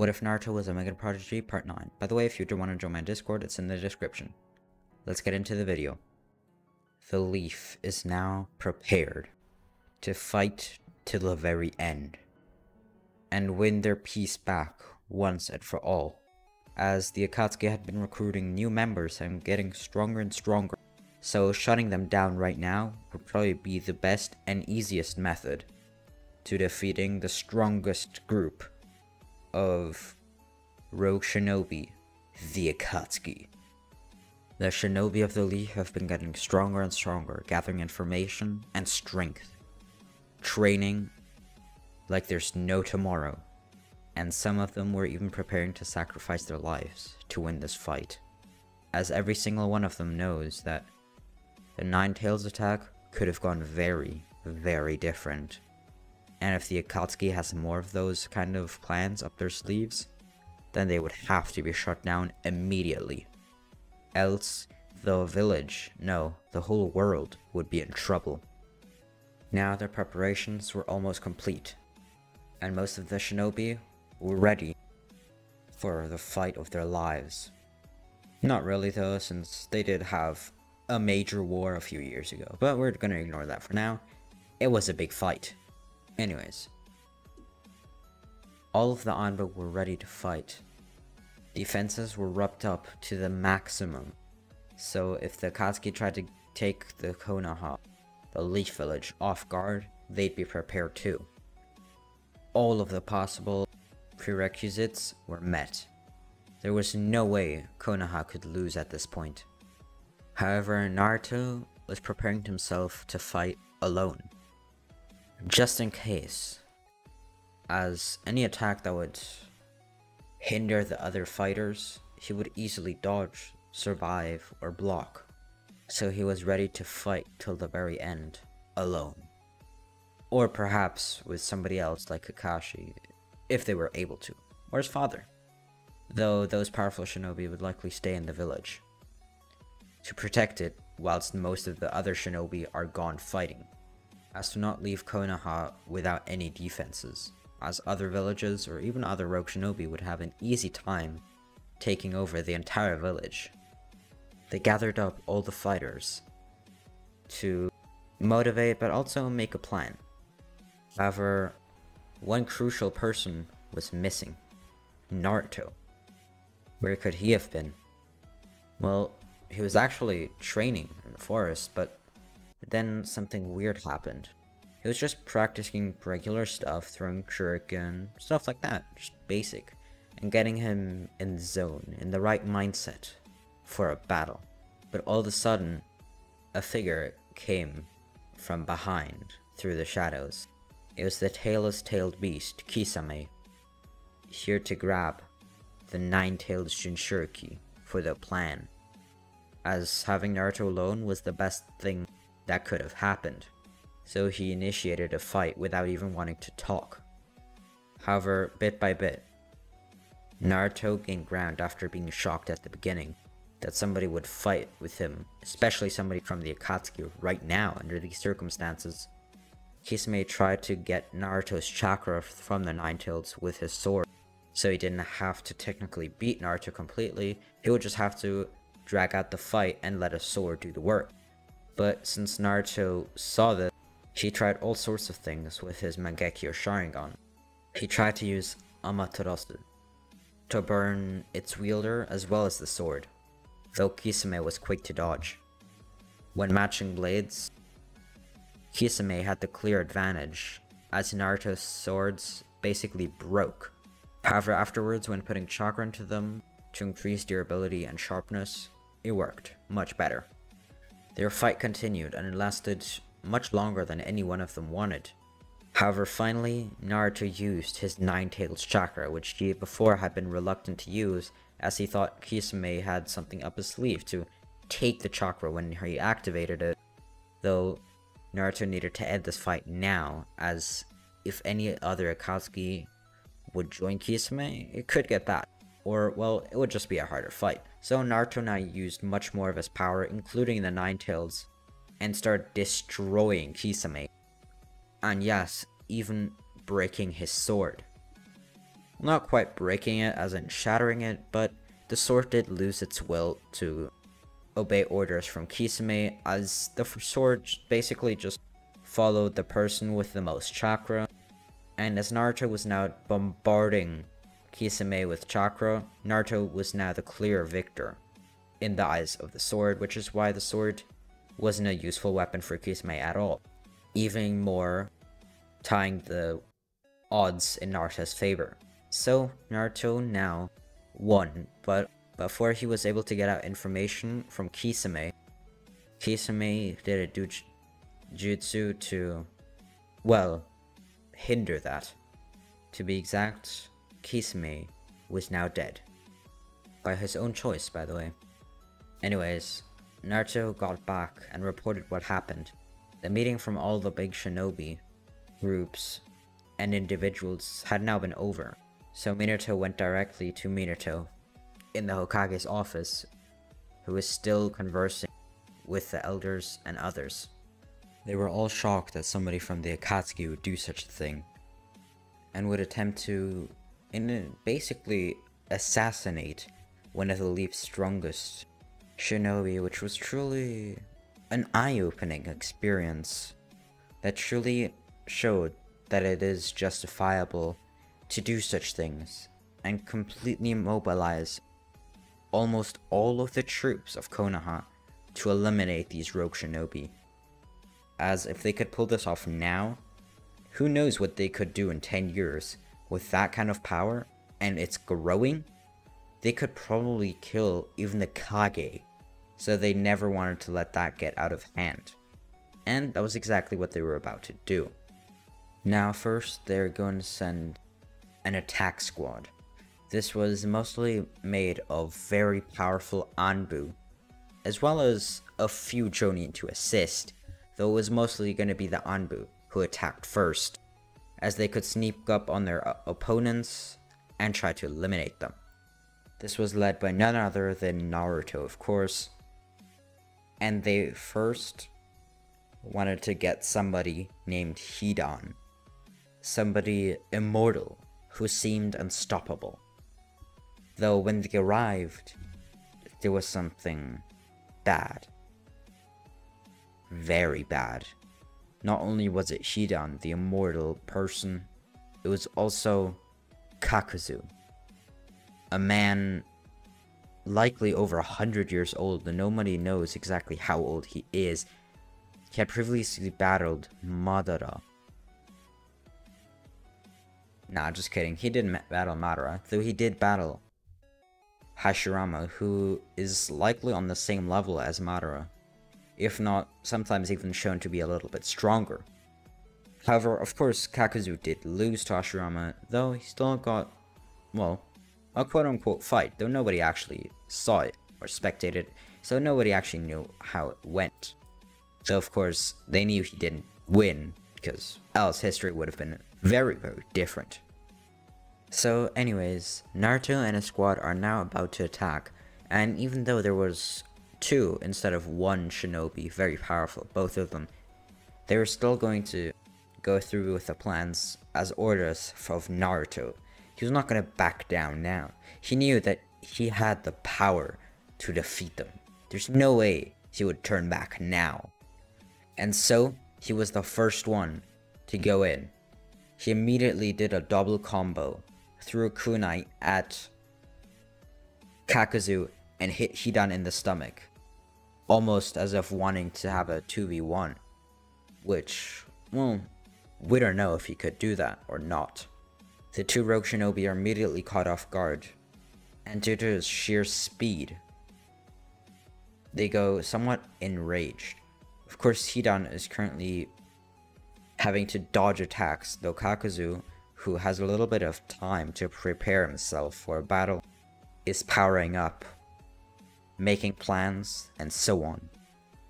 What if Naruto was a Mega Prodigy Part 9? By the way, if you do want to join my Discord, it's in the description. Let's get into the video. The Leaf is now prepared to fight to the very end and win their peace back once and for all. As the Akatsuki had been recruiting new members and getting stronger and stronger, so shutting them down right now would probably be the best and easiest method to defeating the strongest group of Rogue Shinobi, the Akatsuki. The Shinobi of the Leaf have been getting stronger and stronger, gathering information and strength, training like there's no tomorrow, and some of them were even preparing to sacrifice their lives to win this fight, as every single one of them knows that the Nine Tails attack could have gone very, very different. And if the Akatsuki has more of those kind of plans up their sleeves, then they would have to be shut down immediately. Else, the village, no, the whole world would be in trouble. Now their preparations were almost complete, and most of the shinobi were ready for the fight of their lives. Not really though, since they did have a major war a few years ago, but we're gonna ignore that for now. It was a big fight. Anyways, all of the Anbu were ready to fight. Defenses were rubbed up to the maximum, so if the Akatsuki tried to take the Konoha, the Leaf Village, off guard, they'd be prepared too. All of the possible prerequisites were met. There was no way Konoha could lose at this point. However, Naruto was preparing himself to fight alone. Just in case. As any attack that would hinder the other fighters, he would easily dodge, survive, or block. So he was ready to fight till the very end, alone. Or perhaps with somebody else like Kakashi, if they were able to, or his father. Though those powerful shinobi would likely stay in the village to protect it whilst most of the other shinobi are gone fighting, as to not leave Konoha without any defenses, as other villages or even other rogue shinobi would have an easy time taking over the entire village. They gathered up all the fighters to motivate but also make a plan. However, one crucial person was missing. Naruto. Where could he have been? Well, he was actually training in the forest, but then something weird happened. He was just practicing regular stuff, throwing shuriken, stuff like that, just basic, and getting him in the zone, in the right mindset for a battle. But all of a sudden, a figure came from behind through the shadows. It was the tailless tailed beast, Kisame, here to grab the nine-tailed Jinchuriki for the plan as having Naruto alone was the best thing that could have happened, so he initiated a fight without even wanting to talk. However, bit by bit, Naruto gained ground after being shocked at the beginning that somebody would fight with him, especially somebody from the Akatsuki right now under these circumstances. Kisame tried to get Naruto's chakra from the Nine-Tails with his sword, so he didn't have to technically beat Naruto completely, he would just have to drag out the fight and let a sword do the work. But since Naruto saw this, he tried all sorts of things with his Mangekyo Sharingan. He tried to use Amaterasu to burn its wielder as well as the sword, though Kisame was quick to dodge. When matching blades, Kisame had the clear advantage, as Naruto's swords basically broke. However, afterwards, when putting chakra into them to increase durability and sharpness, it worked much better. Their fight continued and it lasted much longer than any one of them wanted. However, finally, Naruto used his Nine-Tails chakra, which he before had been reluctant to use as he thought Kisame had something up his sleeve to take the chakra when he activated it. Though, Naruto needed to end this fight now, as if any other Akatsuki would join Kisame, it could get bad. Or, well, it would just be a harder fight. So Naruto now used much more of his power, including the Nine Tails, and started destroying Kisame. And yes, even breaking his sword. not quite breaking it as in shattering it, but the sword did lose its will to obey orders from Kisame as the sword basically just followed the person with the most chakra. And as Naruto was now bombarding Kisame with chakra, Naruto was now the clear victor in the eyes of the sword, which is why the sword wasn't a useful weapon for Kisame at all. Even more tying the odds in Naruto's favor. So Naruto now won, but before he was able to get out information from Kisame, Kisame did a jutsu to, well, hinder that. To be exact, Kisame was now dead. By his own choice, by the way. Anyways, Naruto got back and reported what happened. The meeting from all the big shinobi groups and individuals had now been over, so Minato went directly to Minato in the Hokage's office, who was still conversing with the elders and others. They were all shocked that somebody from the Akatsuki would do such a thing, and would attempt to, in basically, assassinate one of the Leaf's strongest shinobi, which was truly an eye-opening experience that truly showed that it is justifiable to do such things and completely mobilize almost all of the troops of Konoha to eliminate these rogue shinobi. As if they could pull this off now, who knows what they could do in 10 years with that kind of power and it's growing? They could probably kill even the Kage so they never wanted to let that get out of hand. And that was exactly what they were about to do. Now first, they're going to send an attack squad. This was mostly made of very powerful Anbu, as well as a few Jonin to assist, though it was mostly going to be the Anbu who attacked first, as they could sneak up on their uh, opponents and try to eliminate them. This was led by none other than Naruto, of course, and they first wanted to get somebody named Hidan, somebody immortal who seemed unstoppable. Though when they arrived, there was something bad. Very bad. Not only was it Hidan, the immortal person, it was also Kakuzu, a man likely over a hundred years old, and nobody knows exactly how old he is. He had previously battled Madara. Nah, just kidding. He didn't battle Madara, though he did battle Hashirama, who is likely on the same level as Madara, if not sometimes even shown to be a little bit stronger. However, of course, Kakuzu did lose to Hashirama, though he still got, well, a quote-unquote fight, though nobody actually saw it or spectated, so nobody actually knew how it went. So of course, they knew he didn't win, because else history would have been very, very different. So anyways, Naruto and his squad are now about to attack, and even though there was two instead of one shinobi, very powerful, both of them, they were still going to go through with the plans as orders of Naruto, he was not going to back down now. He knew that he had the power to defeat them. There's no way he would turn back now. And so, he was the first one to go in. He immediately did a double combo, threw a kunai at Kakuzu and hit Hidan in the stomach. Almost as if wanting to have a 2v1. Which, well, we don't know if he could do that or not. The two rogue shinobi are immediately caught off guard, and due to his sheer speed, they go somewhat enraged. Of course, Hidan is currently having to dodge attacks, though Kakuzu, who has a little bit of time to prepare himself for a battle, is powering up, making plans, and so on.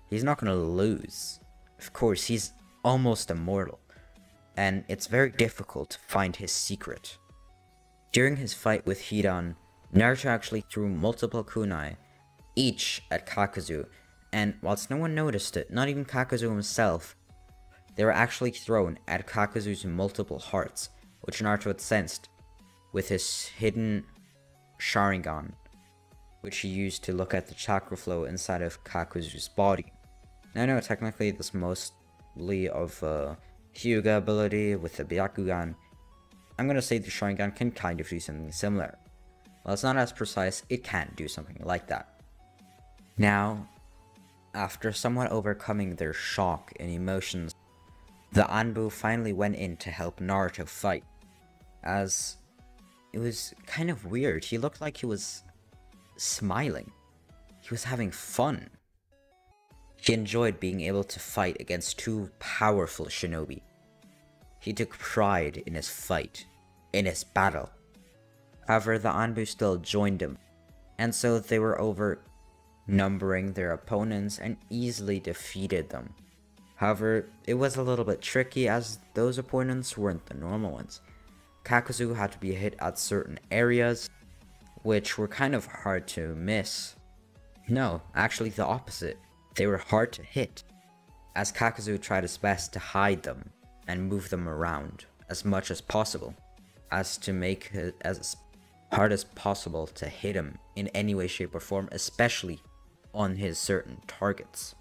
He's not to lose. Of course, he's almost immortal and it's very difficult to find his secret. During his fight with Hidan, Naruto actually threw multiple kunai, each at Kakuzu, and whilst no one noticed it, not even Kakuzu himself, they were actually thrown at Kakuzu's multiple hearts, which Naruto had sensed with his hidden Sharingan, which he used to look at the chakra flow inside of Kakuzu's body. Now, I know technically this mostly of uh, Hyuga ability with the Byakugan. I'm gonna say the Sharingan can kind of do something similar. While it's not as precise, it can do something like that. Now, after somewhat overcoming their shock and emotions, the Anbu finally went in to help Naruto fight. As it was kind of weird, he looked like he was smiling. He was having fun. He enjoyed being able to fight against two powerful shinobi. He took pride in his fight, in his battle. However, the Anbu still joined him, and so they were over numbering their opponents and easily defeated them. However, it was a little bit tricky as those opponents weren't the normal ones. Kakuzu had to be hit at certain areas, which were kind of hard to miss. No, actually the opposite. They were hard to hit, as Kakuzu tried his best to hide them and move them around as much as possible, as to make it as hard as possible to hit him in any way, shape, or form, especially on his certain targets.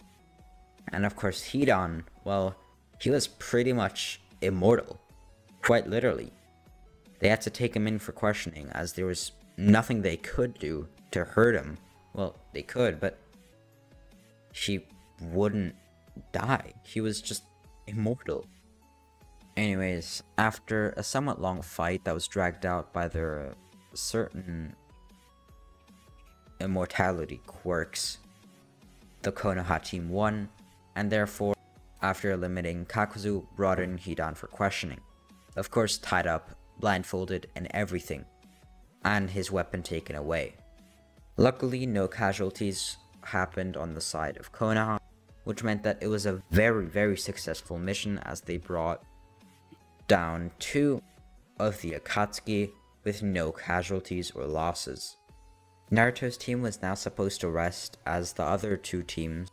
And of course, Hidan, well, he was pretty much immortal, quite literally. They had to take him in for questioning as there was nothing they could do to hurt him. Well, they could, but he wouldn't die. He was just immortal. Anyways, after a somewhat long fight that was dragged out by their uh, certain immortality quirks, the Konoha team won, and therefore, after eliminating Kakuzu, brought in Hidan for questioning. Of course, tied up, blindfolded, and everything, and his weapon taken away. Luckily, no casualties happened on the side of Konoha, which meant that it was a very, very successful mission as they brought down two of the Akatsuki with no casualties or losses. Naruto's team was now supposed to rest as the other two teams,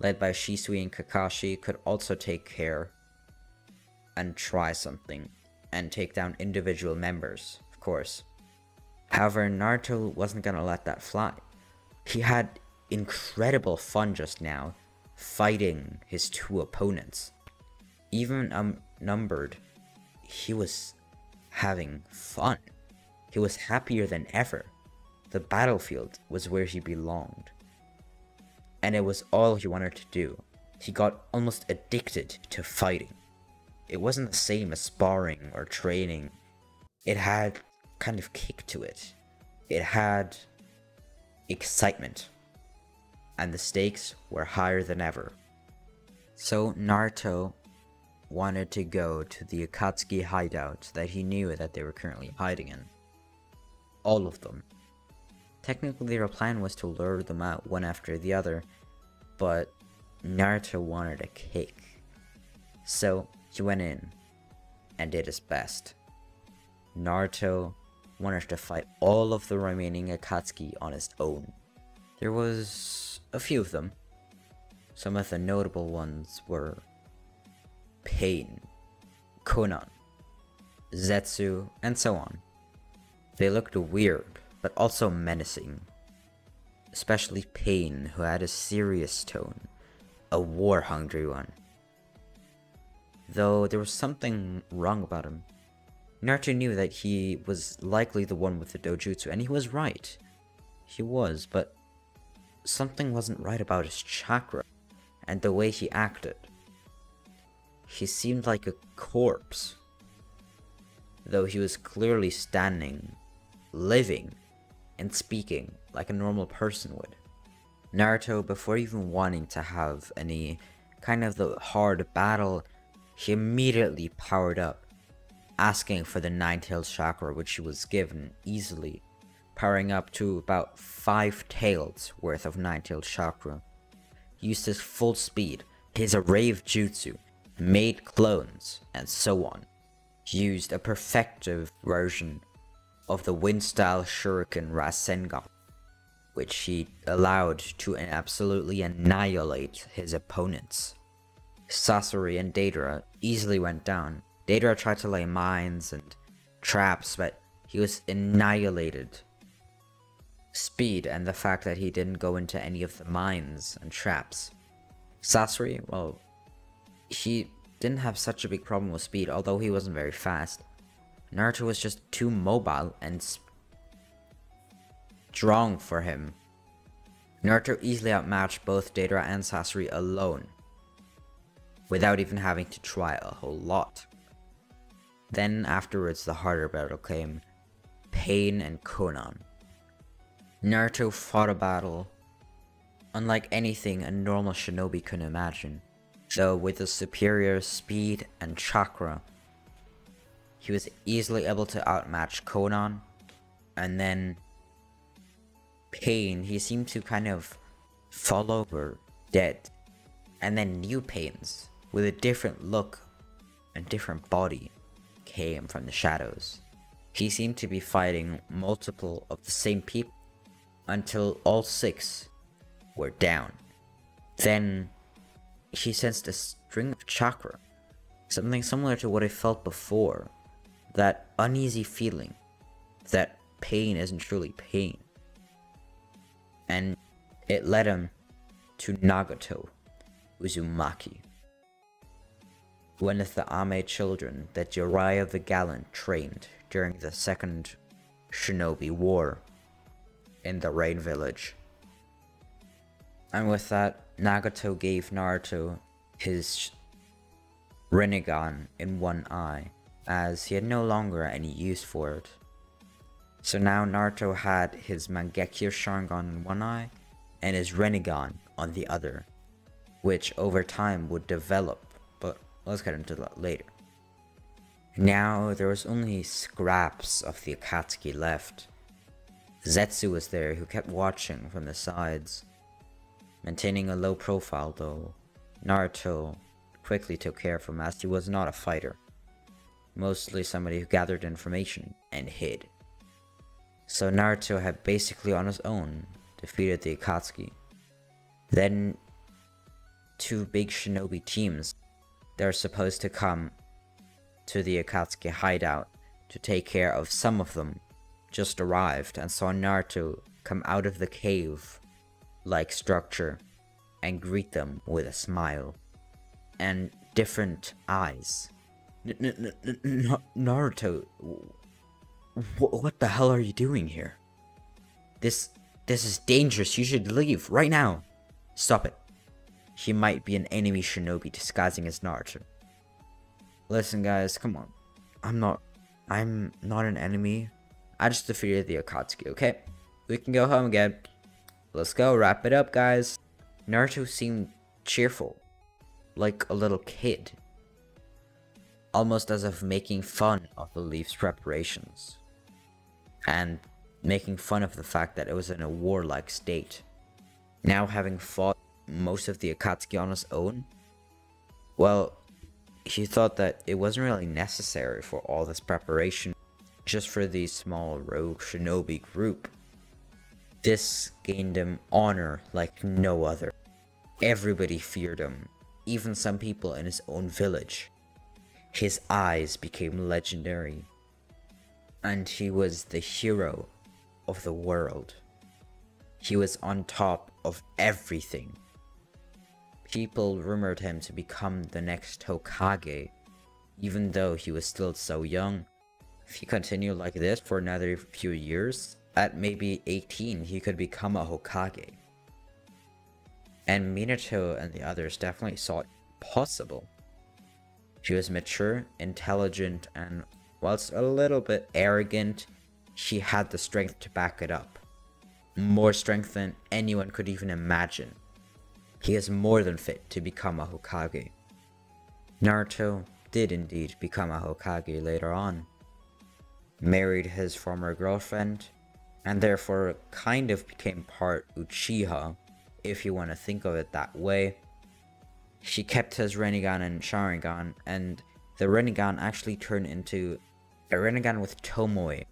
led by Shisui and Kakashi, could also take care and try something and take down individual members, of course. However, Naruto wasn't gonna let that fly. He had incredible fun just now fighting his two opponents. Even um, outnumbered, he was having fun. He was happier than ever. The battlefield was where he belonged. And it was all he wanted to do. He got almost addicted to fighting. It wasn't the same as sparring or training. It had kind of kick to it. It had excitement. And the stakes were higher than ever. So Naruto wanted to go to the Akatsuki hideout that he knew that they were currently hiding in. All of them. Technically their plan was to lure them out one after the other, but Naruto wanted a cake. So he went in and did his best. Naruto wanted to fight all of the remaining Akatsuki on his own. There was a few of them. Some of the notable ones were Pain, Konan, Zetsu, and so on. They looked weird, but also menacing. Especially Pain, who had a serious tone, a war-hungry one. Though there was something wrong about him. Naruto knew that he was likely the one with the dojutsu, and he was right. He was, but something wasn't right about his chakra and the way he acted. He seemed like a corpse, though he was clearly standing, living, and speaking like a normal person would. Naruto, before even wanting to have any kind of the hard battle, he immediately powered up asking for the Nine-Tailed Chakra which he was given easily, powering up to about 5 tails worth of Nine-Tailed Chakra. He used his full speed, his array of jutsu, made clones, and so on. Used a perfective version of the wind-style Shuriken Rasengan, which he allowed to absolutely annihilate his opponents. Sasori and Deidara easily went down, Deidara tried to lay mines and traps, but he was annihilated. Speed and the fact that he didn't go into any of the mines and traps. Sasori, well, he didn't have such a big problem with speed, although he wasn't very fast. Naruto was just too mobile and strong for him. Naruto easily outmatched both Deidara and Sasori alone, without even having to try a whole lot. Then afterwards the harder battle came, Pain and Konan. Naruto fought a battle unlike anything a normal shinobi could imagine, though with a superior speed and chakra. He was easily able to outmatch Konan, and then Pain, he seemed to kind of fall over dead, and then new Pains, with a different look and different body, came from the shadows. He seemed to be fighting multiple of the same people until all six were down. Then he sensed a string of chakra, something similar to what I felt before. That uneasy feeling that pain isn't truly pain. And it led him to Nagato Uzumaki, one of the Ame children that Jiraiya the Gallant trained during the Second Shinobi War in the Rain Village. And with that, Nagato gave Naruto his Rinnegan in one eye, as he had no longer any use for it. So now Naruto had his Mangekyo Sharingan in one eye, and his Rinnegan on the other, which over time would develop, let's get into that later. Now there was only scraps of the Akatsuki left. Zetsu was there who kept watching from the sides. Maintaining a low profile though, Naruto quickly took care of him as he was not a fighter. Mostly somebody who gathered information and hid. So Naruto had basically on his own defeated the Akatsuki. Then two big shinobi teams that are supposed to come to the Akatsuki hideout to take care of some of them just arrived and saw Naruto come out of the cave like structure and greet them with a smile and different eyes. N Naruto, what the hell are you doing here? This this is dangerous. You should leave right now. Stop it. He might be an enemy shinobi disguising as Naruto. Listen guys, come on. I'm not I'm not an enemy. I just defeated the Akatsuki, okay? We can go home again. Let's go, wrap it up guys. Naruto seemed cheerful. Like a little kid. Almost as if making fun of the Leaf's preparations. And making fun of the fact that it was in a warlike state. Now having fought most of the Akatsuki on his own, well, he thought that it wasn't really necessary for all this preparation just for the small rogue shinobi group. This gained him honor like no other. Everybody feared him, even some people in his own village. His eyes became legendary, and he was the hero of the world. He was on top of everything people rumored him to become the next Hokage, even though he was still so young. If he continued like this for another few years, at maybe 18 he could become a Hokage. And Minato and the others definitely saw it possible. She was mature, intelligent, and whilst a little bit arrogant, she had the strength to back it up. More strength than anyone could even imagine. He is more than fit to become a Hokage. Naruto did indeed become a Hokage later on. Married his former girlfriend, and therefore kind of became part Uchiha, if you want to think of it that way. She kept his Rinnegan and Sharingan, and the Rinnegan actually turned into a Rinnegan with Tomoe,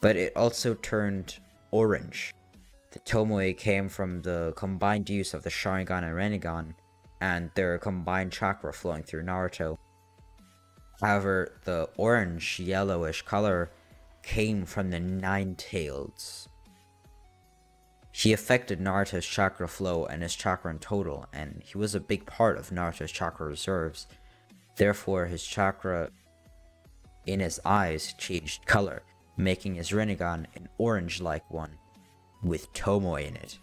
but it also turned orange. The Tomoe came from the combined use of the Sharingan and Rinnegan, and their combined chakra flowing through Naruto. However, the orange, yellowish color came from the Nine-Tails. He affected Naruto's chakra flow and his chakra in total, and he was a big part of Naruto's chakra reserves. Therefore, his chakra in his eyes changed color, making his Rinnegan an orange-like one, with Tomoe in it.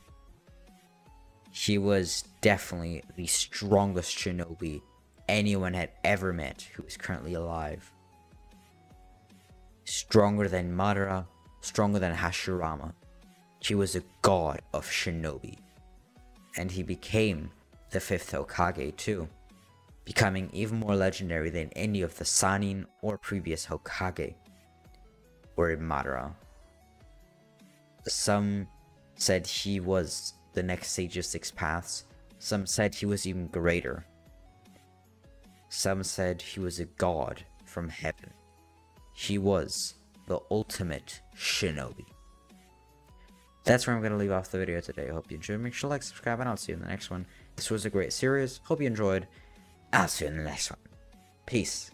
She was definitely the strongest shinobi anyone had ever met who is currently alive. Stronger than Madara, stronger than Hashirama, She was a god of shinobi. And he became the fifth Hokage too, becoming even more legendary than any of the Sannin or previous Hokage, or Madara. Some said he was the next Sage of Six Paths, some said he was even greater. Some said he was a god from heaven. He was the ultimate shinobi that's where I'm going to leave off the video today. I hope you enjoyed. Make sure to like, subscribe, and I'll see you in the next one. This was a great series. Hope you enjoyed. I'll see you in the next one. Peace.